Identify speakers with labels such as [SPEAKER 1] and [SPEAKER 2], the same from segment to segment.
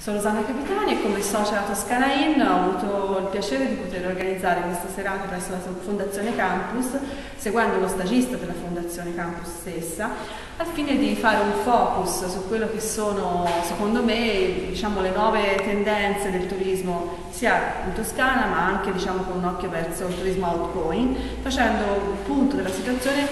[SPEAKER 1] Sono Rosanna Capitani e come socia Toscana Inn ho avuto il piacere di poter organizzare questa serata presso la Fondazione Campus, seguendo lo stagista della Fondazione Campus stessa, al fine di fare un focus su quello che sono, secondo me, diciamo, le nuove tendenze del turismo sia in Toscana ma anche diciamo, con un occhio verso il turismo outgoing, facendo un punto della situazione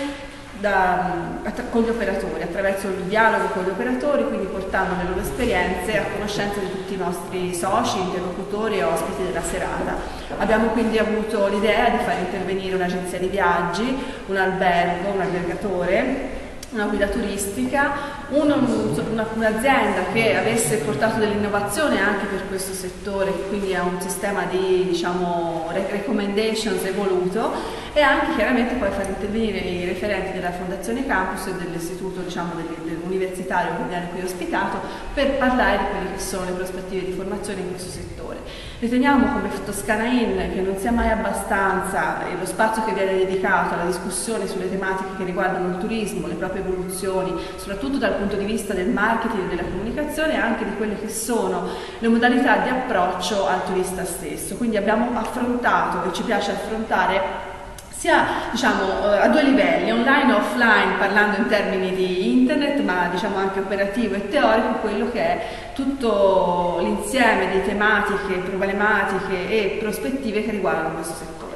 [SPEAKER 1] da, con gli operatori, attraverso il dialogo con gli operatori, quindi portando le loro esperienze a conoscenza di tutti i nostri soci, interlocutori e ospiti della serata. Abbiamo quindi avuto l'idea di far intervenire un'agenzia di viaggi, un albergo, un albergatore, una guida turistica, un'azienda che avesse portato dell'innovazione anche per questo settore, quindi ha un sistema di diciamo, recommendations evoluto e anche chiaramente poi far intervenire i referenti della Fondazione Campus e dell'istituto diciamo, universitario che viene qui ospitato per parlare di quelle che sono le prospettive di formazione in questo settore. Riteniamo come Toscana Inn che non sia mai abbastanza lo spazio che viene dedicato alla discussione sulle tematiche che riguardano il turismo, le proprie evoluzioni, soprattutto dal punto di vista del marketing e della comunicazione e anche di quelle che sono le modalità di approccio al turista stesso. Quindi abbiamo affrontato e ci piace affrontare sia diciamo, eh, a due livelli, online e offline, parlando in termini di internet, ma diciamo anche operativo e teorico, quello che è tutto l'insieme di tematiche, problematiche e prospettive che riguardano questo settore.